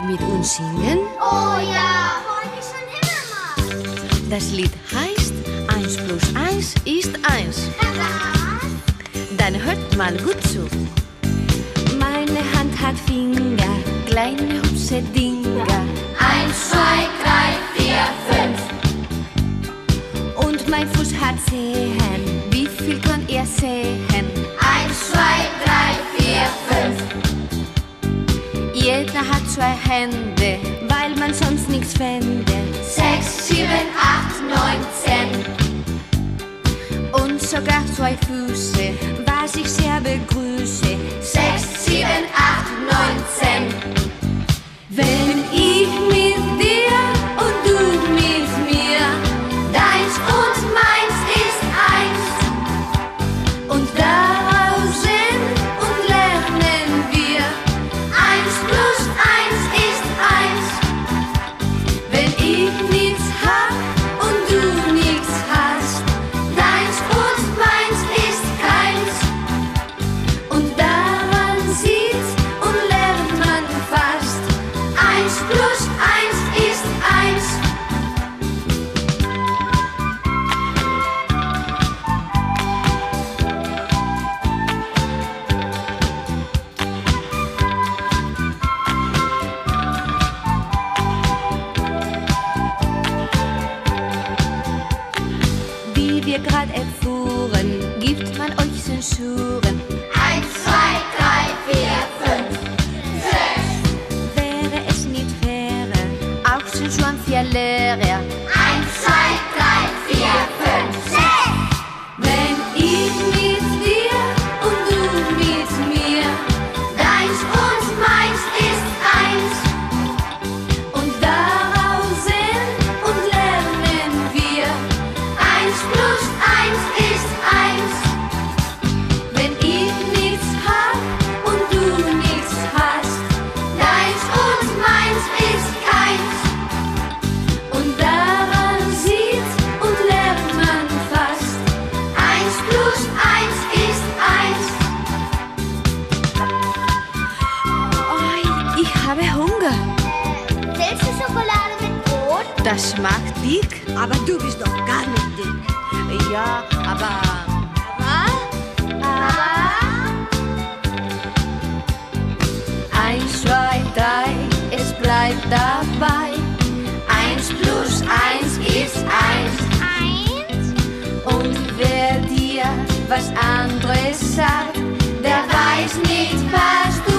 Lied mit uns singen? Oh ja, wollte ich schon immer mal. Das Lied heißt 1 plus 1 ist 1. Was? Dann hört mal gut zu. Meine Hand hat Finger, kleine hübsche Dinger. Eins, zwei, drei, vier, fünf. Und mein Fuß hat Zehen, wie viel kann er sehen? Hände, weil man sonst nichts fände. Sechs, sieben, acht, neun, zehn. Und sogar zwei Füße, was ich sehr begrüße. Sechs, sieben, acht, neun, wir grad erfuhren, gibt man euch Zensuren. Habe Hunger. Willst du Schokolade mit Brot? Das schmeckt dick. Aber du bist doch gar nicht dick. Ja, aber eins, zwei, drei, es bleibt dabei. Eins plus eins ist eins. Eins? Und wer dir was anderes sagt, Der weiß nicht, was du